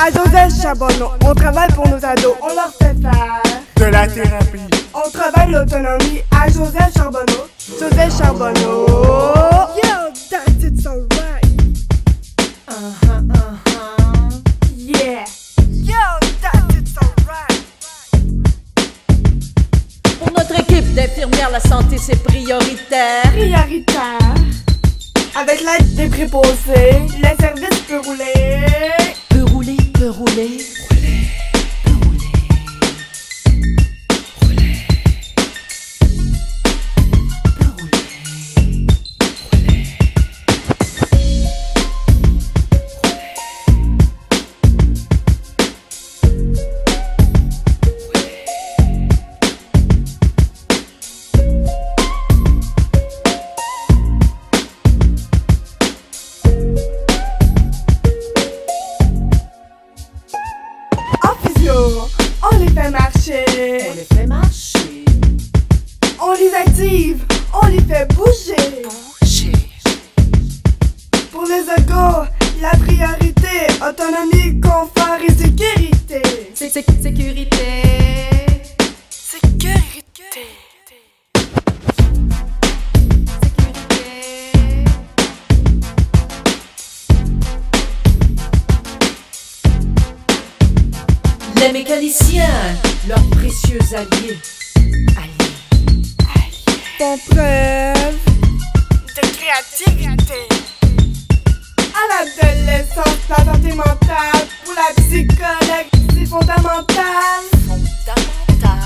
À Joseph Charbonneau, on travaille pour nos ados, on leur fait faire de la thérapie. On travaille l'autonomie à Joseph Charbonneau. Joseph Charbonneau. Yo, that's it's alright. Uh-huh, uh-huh. Yeah. Yo, that's it's alright. Pour notre équipe d'infirmières, la santé c'est prioritaire. Prioritaire. Avec l'aide des préposés, les services peuvent rouler, On les fait marcher. On les fait marcher. On les active, on les fait bouger. Bouger. Pour les égaux, la priorité, autonomie, confort et sécurité. C'est c'est- sécurité. Sécurité. Sécurité. Les mécaniciens, leurs précieux alliés. Alliés. Font preuve de créativité. À l'adolescence, la santé mentale, pour la psychologue, c'est fondamental. Fondamental.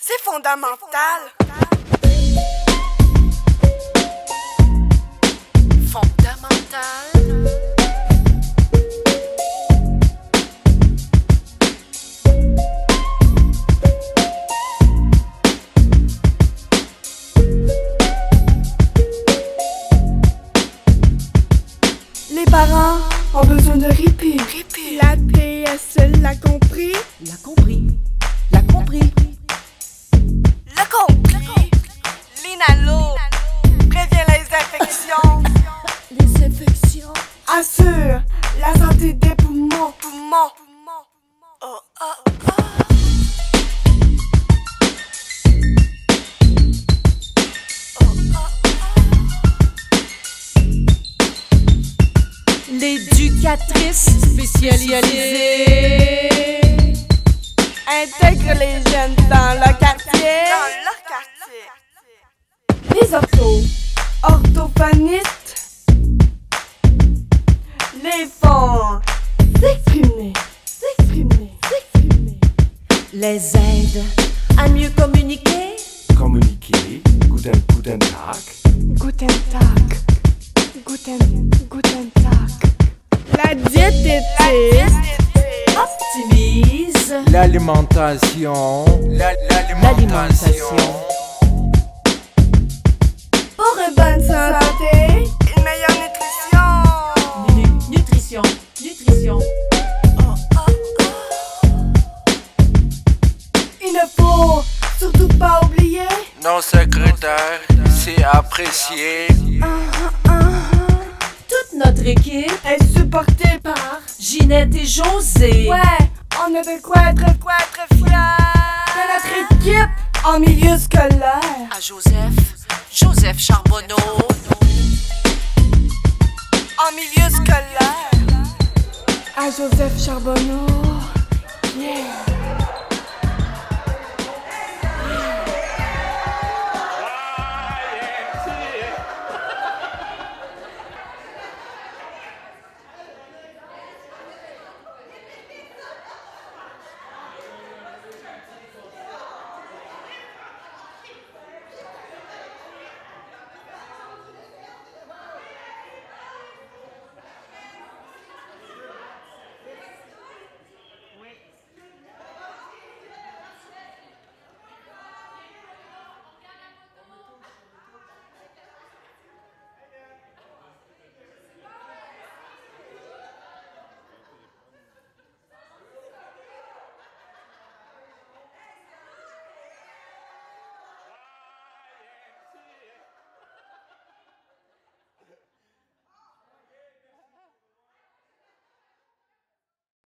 C'est fondamental. Fondamental. Parents ont besoin de répit. La PSE l'a compris. L'a compris. L'a compris. L'éducatrice spécialisée. Intègre les jeunes dans leur quartier. Dans leur quartier. Les orthos, orthophonistes, les font s'exprimer, s'exprimer, s'exprimer. Les aide à mieux communiquer. Communiquer. Guten, guten Tag. Guten Tag. Optimise L'alimentation. La- l'alimentation. Pour une bonne santé, une meilleure nutrition. Nu- Nutrition. Nutrition. Il ne faut surtout pas oublier. Nos secrétaires, c'est apprécié. Toute notre équipe, est supportée. Ginette et José. Ouais, on a de quoi être, quoi être fiers de notre équipe en milieu scolaire. À Joseph. Joseph Charbonneau. En milieu scolaire. À Joseph Charbonneau. Yeah.